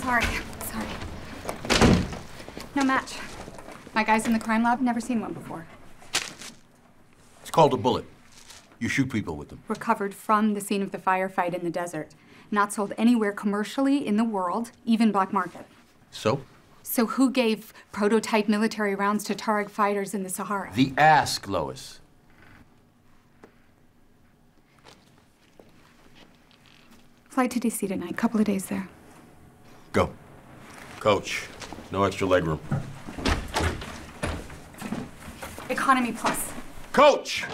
Sorry, sorry. No match. My guys in the crime lab never seen one before. It's called a bullet. You shoot people with them. Recovered from the scene of the firefight in the desert. Not sold anywhere commercially in the world, even black market. So? So who gave prototype military rounds to Tuareg fighters in the Sahara? The ask, Lois. Flight to DC tonight, couple of days there. Go. Coach, no extra legroom. Economy plus. Coach!